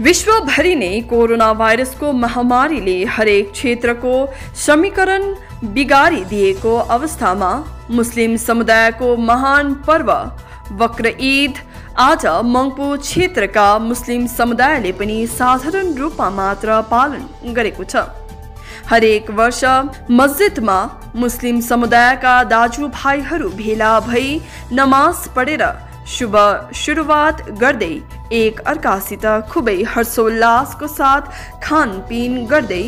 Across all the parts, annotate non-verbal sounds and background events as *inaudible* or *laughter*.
विश्वभरि नै कोरोना भाइरसको महामारीले हरेक क्षेत्रको समीकरण बिगारिदिएको अवस्थामा मुस्लिम समुदायको महान पर्व वक्र ईद आज मङ्पु क्षेत्रका मुस्लिम समुदायले पनि साधारण रूपमा मात्र पालन गरेको छ। हरेक वर्ष मस्जिदमा मुस्लिम समुदायका दाजुभाइहरू भेला भई नमाज़ पढेर शुभ सुरुवात गर्दै एक अर्कासित खुबै हर्षोल्लासको साथ खानपिन गर्दै,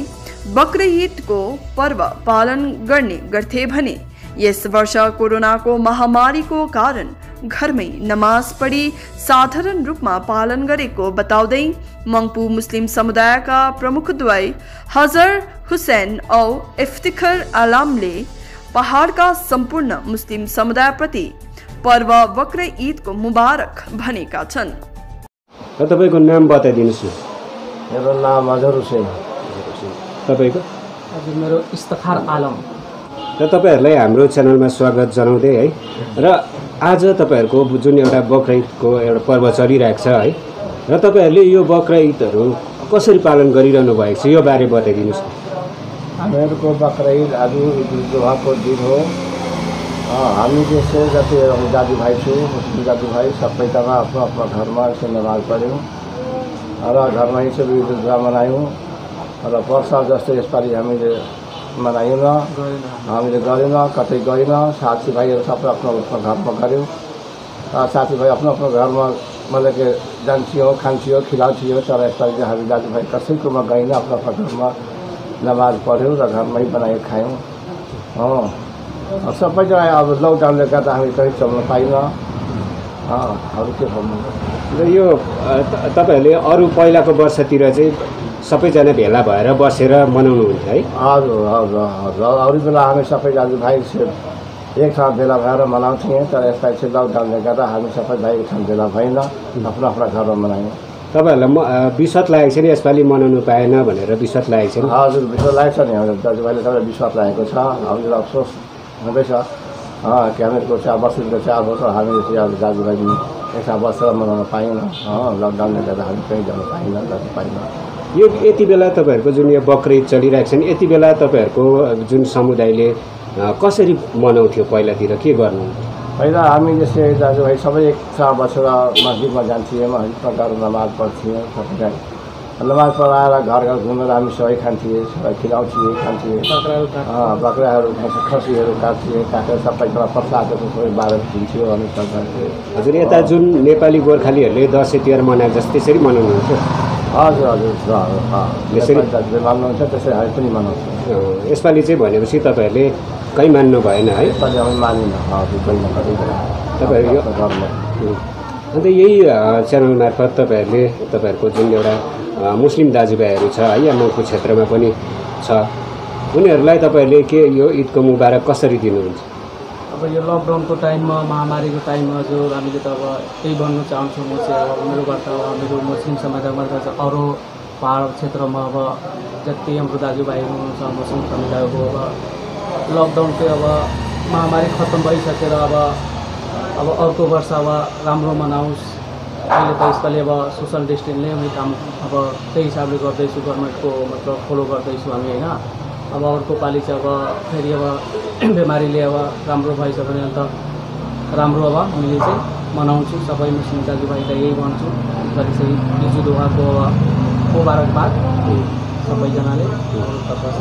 बक्र ईदको पर्व पालन गर्ने गर्थे भने। यस वर्ष कोरोनाको महामारीको कारण घरमै नमाज़ पढी साधारण रूपमा पालन गरेको बताउँदै मङ्पु मुस्लिम समुदायका प्रमुखद्वय हजर हुसैन औ इफ्तिखर आलामले पहाडका सम्पूर्ण मुस्लिम समुदायप्रति पर्व वक्र ईदको मुबारक भनेका छन्। र तपाईँको नाम बताइदिनुहोस् न। मेरो नाम अजहर हुसेन। तपाईँको? हजुर मेरो इस्तखार आलम। र तपाईँहरूलाई हाम्रो च्यानलमा स्वागत जनाउँदै है। र आज तपाईँहरूको जुन एउटा बक्र ईदको एउटा पर्व चलिरहेको छ है र तपाईँहरूले यो बक्र ईदहरू कसरी पालन गरिरहनु भएको छ यो बारे बताइदिनुहोस् न। हामीहरूको बक्र ईद आज जोहाको दिन हो। अँ, हामी जस्तो जति दाजुभाइ छु मुस्लिम दाजुभाइ सबैजना आफ्नो आफ्नो घरमा यसो नमाज़ पढ्यौँ र घरमा यसो ईद उजहा मनायौँ र वर्ष जस्तो यसपालि हामीले मनाएनौँ हामीले गरेनौँ कतै गएनौँ साथीभाइहरू सबै आफ्नो आफ्नो घरमा गऱ्यौँ र साथीभाइ आफ्नो आफ्नो घरमा मतलब कि जान्थ्यौँ खान्थ्यौँ खिलाउँथ्यौँ तर यसपालि चाहिँ हामी दाजुभाइ कसैकोमा गएनौँ आफ्नो आफ्नो घरमा नमाज़ पढ्यौँ र घरमै बनायो खायौँ हो। सबैजना अब लकडाउनले गर्दा हामी कहीँ चल्न पाइनँ। अरू के भन्नु? र यो तपाईँहरूले अरू पहिलाको वर्षतिर चाहिँ सबैजना भेला भएर बसेर मनाउनुहुन्छ है? हजुर हजुर हजुर। अरू बेला हामी सबै दाजुभाइ एक ठाउँ भेला भएर मनाउँथ्यौँ तर यसपालि चाहिँ लकडाउनले गर्दा हामी सबै भाइ एक ठाउँ भेला भएन आफ्नो आफ्नो घरमा मनायौँ। तपाईँहरूलाई म विश्वास लागेको छ नि यसपालि मनाउनु पाएन भनेर विश्वास लागेको छ हजुर विश्वास लागेको छ नि हाम्रो दाजुभाइले सबै विश्वास लागेको छ। हामीलाई अफसोस हुँदैछ। अँ, कि हामीहरूको चार वर्षको चार वर्ष हामीले चाहिँ अब दाजुभाइ एकसाथ बसेर मनाउन पाएन। लकडाउनले गर्दा हामी कहीँ जान पाएन जान पाएन। यो यति बेला तपाईँहरूको जुन यो बक्र ईद चलिरहेको छ नि यति बेला तपाईँहरूको जुन समुदायले कसरी मनाउँथ्यो पहिलातिर के गर्नु? पहिला हामी जस्तै दाजुभाइ सबै एकसाथ बसेर मस्जिदमा जान्थ्यौँ मस्जिदमा गएर नमाज पढ्थ्यौँ सबैलाई नमाज पढाएर घर घर घुमेर हामी सबै खान्थ्यौँ सबै खिलाउँथ्यौँ खान्थ्यौँ। बक्राहरू खस- खसीहरू काट्थ्यौँ काटेर सबैजना प्रसादहरू सबै बाह्र दिन्थ्यो अनि हजुर यता जुन नेपाली गोर्खालीहरूले दसैँ तिहार मनाएको जस्तो त्यसरी मनाउनुहुन्छ हजुर हजुर यसरी- मान्नुहुन्छ त्यसरी? हामी पनि मनाउँछौँ। यसपालि चाहिँ भनेपछि तपाईँहरूले कहीँ मान्नु भएन है? यसपालि हामी मानिनँ। हजुर तपाईँहरू यो- अन्त यही च्यानल मार्फत तपाईँहरूले तपाईँहरूको जुन एउटा मुस्लिम दाजुभाइहरू छ है मङ्पु क्षेत्रमा पनि छ उनीहरूलाई तपाईँहरूले के यो ईदको मुबारक कसरी दिनुहुन्छ? अब यो लकडाउनको टाइममा महामारीको टाइममा जो हामीले त अब त्यही भन्नु चाहन्छु म चाहिँ अब मेरोबाट अब मेरो मुस्लिम समुदायबाट चाहिँ अरू पाहाड क्षेत्रमा अब जति हाम्रो दाजुभाइहरू हुनुहुन्छ मुस्लिम समुदायको अब लकडाउनकै अब महामारी खत्तम भइसकेर अब अब अर्को वर्ष अब राम्रो मनाओस्। अहिले त यसपालि अब सोसल डिस्टेन्सले हामी काम अब त्यही हिसाबले गर्दैछु गभर्मेन्टको मतलब फलो गर्दैछु हामी होइन। अब अर्को पालि चाहिँ अब फेरि अब *clears throat* बिमारीले अब राम्रो भएछ भने अन्त राम्रो अब हामीले चाहिँ मनाउँछु। सबै मुस्लिम दाजुभाइलाई यही भन्छु। अनि चाहिँ हिजो दुवाको मुबारकबाद। सबैजनाले गर्नुपर्छ